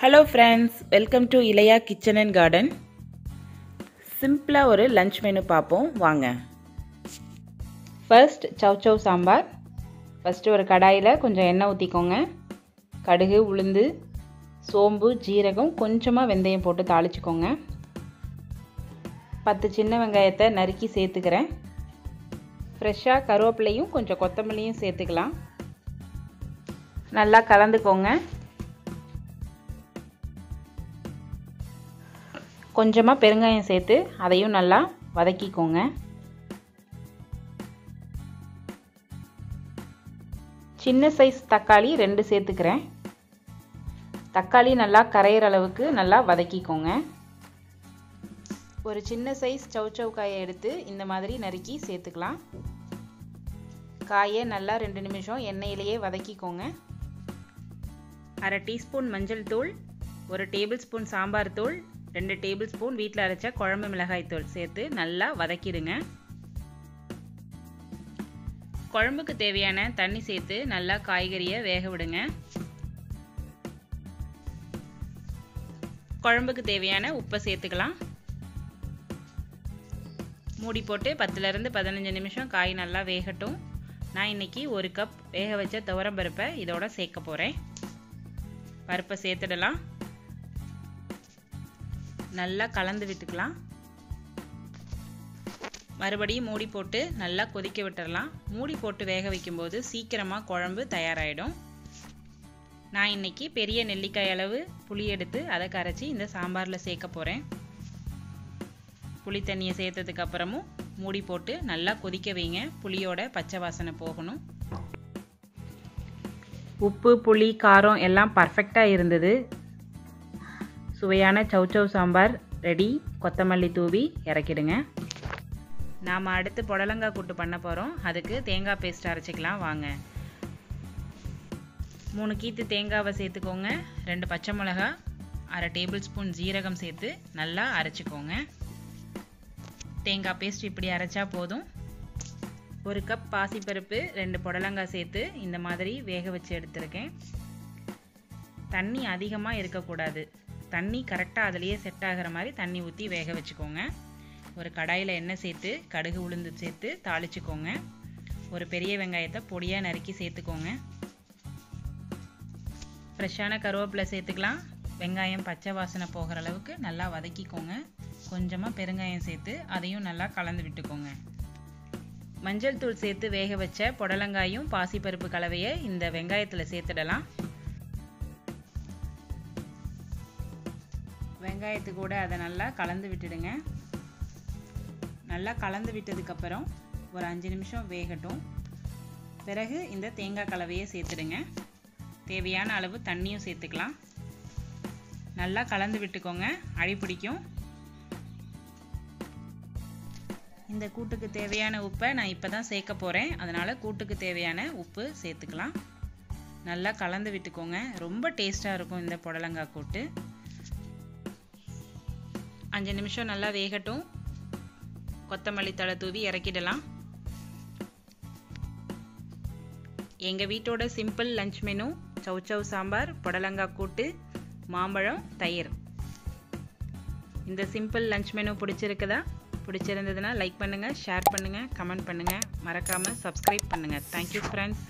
Hello friends welcome to Ilaiya kitchen and garden சிம்பிளாக ஒரு lunch menu பார்ப்போம். வாங்க. ஃபர்ஸ்ட் சவ் சவ் சாம்பார் ஃபஸ்ட்டு ஒரு கடாயில் கொஞ்சம் எண்ணெய் ஊற்றிக்கோங்க கடுகு உளுந்து சோம்பு ஜீரகம் கொஞ்சமாக வெந்தயம் போட்டு தாளிச்சுக்கோங்க. பத்து சின்ன வெங்காயத்தை நறுக்கி சேர்த்துக்கிறேன். ஃப்ரெஷ்ஷாக கருவேப்பிலையும் கொஞ்சம் கொத்தமல்லியும் சேர்த்துக்கலாம். நல்லா கலந்துக்கோங்க. கொஞ்சமாக பெருங்காயம் சேர்த்து அதையும் நல்லா வதக்கிக்கோங்க. சின்ன சைஸ் தக்காளி ரெண்டு சேர்த்துக்கிறேன். தக்காளி நல்லா கரையிற அளவுக்கு நல்லா வதக்கிக்கோங்க. ஒரு சின்ன சைஸ் சவுச்சவ் காயை எடுத்து இந்த மாதிரி நறுக்கி சேர்த்துக்கலாம். காயை நல்லா ரெண்டு நிமிஷம் எண்ணெயிலேயே வதக்கிக்கோங்க. அரை டீஸ்பூன் மஞ்சள் தூள் ஒரு டேபிள் ஸ்பூன் சாம்பார் தூள் ரெண்டு டேபிள் ஸ்பூன் வீட்டில் அரைச்ச குழம்பு மிளகாய் தூள் சேர்த்து நல்லா வதக்கிடுங்க. குழம்புக்கு தேவையான தண்ணி சேர்த்து நல்லா காய்கறியை வேக விடுங்க. குழம்புக்கு தேவையான உப்பை சேர்த்துக்கலாம். மூடி போட்டு பத்துலேருந்து பதினஞ்சு நிமிஷம் காய் நல்லா வேகட்டும். நான் இன்றைக்கி ஒரு கப் வேக வச்ச துவரம் பருப்பை இதோட சேர்க்க போகிறேன் பருப்பை சேர்த்துடலாம். நல்லா கலந்து விட்டுக்கலாம். மறுபடியும் மூடி போட்டு நல்லா கொதிக்க விட்டுடலாம் மூடி போட்டு வேக வைக்கும்போது சீக்கிரமாக குழம்பு தயாராகிடும் நான் இன்றைக்கி பெரிய நெல்லிக்காய் அளவு புளி எடுத்து அதை கரைச்சி இந்த சாம்பாரில் சேர்க்க போகிறேன் புளி தண்ணியை சேர்த்ததுக்கு அப்புறமும் மூடி போட்டு நல்லா கொதிக்க வைங்க. புளியோட பச்சை வாசனை போகணும். உப்பு புளி காரம் எல்லாம் பர்ஃபெக்டாக இருந்தது. சுவையான சவுச்சவ் சாம்பார் ரெடி. கொத்தமல்லி தூவி இறக்கிடுங்க. நாம் அடுத்து புடலங்காய் கூட்டு பண்ண போகிறோம் அதுக்கு தேங்காய் பேஸ்ட் அரைச்சிக்கலாம். வாங்க. மூணு கீத்து தேங்காவை சேர்த்துக்கோங்க. ரெண்டு பச்சை மிளகா அரை டேபிள் ஸ்பூன் ஜீரகம் சேர்த்து நல்லா அரைச்சிக்கோங்க. தேங்காய் பேஸ்ட் இப்படி அரைச்சா போதும். ஒரு கப் பாசிப்பருப்பு ரெண்டு புடலங்காய் சேர்த்து இந்த மாதிரி வேக வச்சு எடுத்திருக்கேன். தண்ணி அதிகமாக இருக்கக்கூடாது. தண்ணி கரெக்டாக அதுலேயே செட் ஆகிற மாதிரி தண்ணி ஊற்றி வேக வச்சுக்கோங்க. ஒரு கடாயில் எண்ணெய் சேர்த்து கடுகு உளுந்து சேர்த்து தாளிச்சுக்கோங்க. ஒரு பெரிய வெங்காயத்தை பொடியாக நறுக்கி சேர்த்துக்கோங்க. ஃப்ரெஷ்ஷான கருவேப்பிலை சேர்த்துக்கலாம். வெங்காயம் பச்சை வாசனை போகிற அளவுக்கு நல்லா வதக்கிக்கோங்க. கொஞ்சமாக பெருங்காயம் சேர்த்து அதையும் நல்லா கலந்து விட்டுக்கோங்க. மஞ்சள் தூள் சேர்த்து வேக வச்ச புடலங்காயும் பாசிப்பருப்பு கலவையை இந்த வெங்காயத்தில் சேர்த்துடலாம். வெங்காயத்து கூட அதை நல்லா கலந்து விட்டுடுங்க. நல்லா கலந்து விட்டதுக்கப்புறம் ஒரு அஞ்சு நிமிஷம் வேகட்டும். பிறகு இந்த தேங்காய் கலவையை சேர்த்துடுங்க. தேவையான அளவு தண்ணியும் சேர்த்துக்கலாம். நல்லா கலந்து விட்டுக்கோங்க. அடி பிடிக்கும். இந்த கூட்டுக்கு தேவையான உப்பை நான் இப்போ தான் சேர்க்க போகிறேன் அதனால் கூட்டுக்கு தேவையான உப்பு சேர்த்துக்கலாம். நல்லா கலந்து விட்டுக்கோங்க. ரொம்ப டேஸ்ட்டாக இருக்கும் இந்த புடலங்காய் கூட்டு. அஞ்சு நிமிஷம் நல்லா வேகட்டும். கொத்தமல்லி தழை தூவி இறக்கிடலாம். எங்கள் வீட்டோட சிம்பிள் லஞ்ச் மெனு சவுச்சவ் சாம்பார் புடலங்காய் கூட்டு மாம்பழம் தயிர். இந்த சிம்பிள் லஞ்ச் மெனு பிடிச்சிருக்குதா? பிடிச்சிருந்ததுன்னா லைக் பண்ணுங்கள் ஷேர் பண்ணுங்கள் கமெண்ட் பண்ணுங்கள் மறக்காமல் சப்ஸ்கிரைப் பண்ணுங்கள் தேங்க்யூ ஃப்ரெண்ட்ஸ்